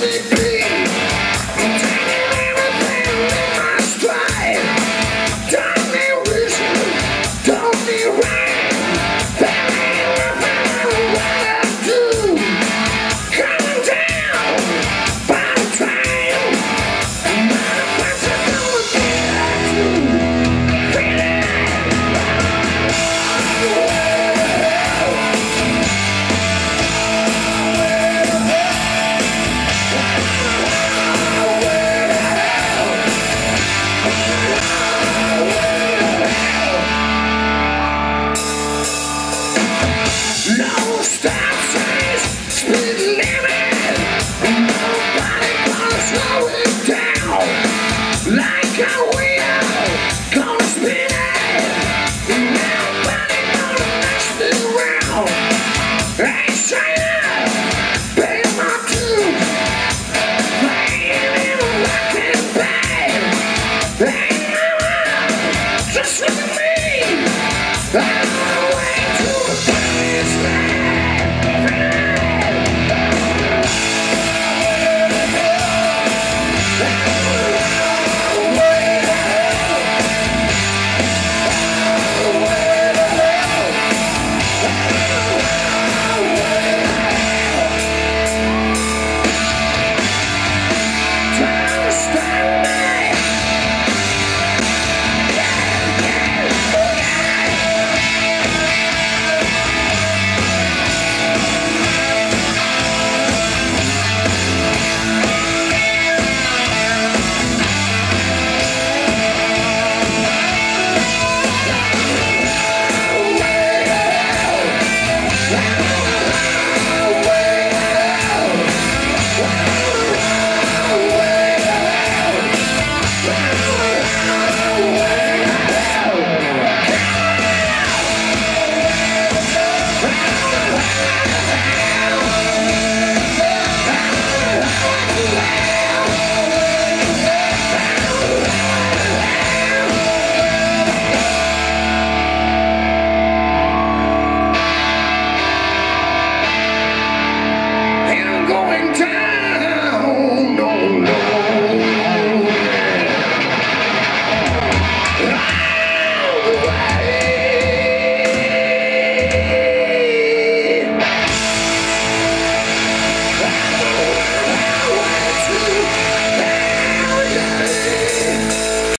make home.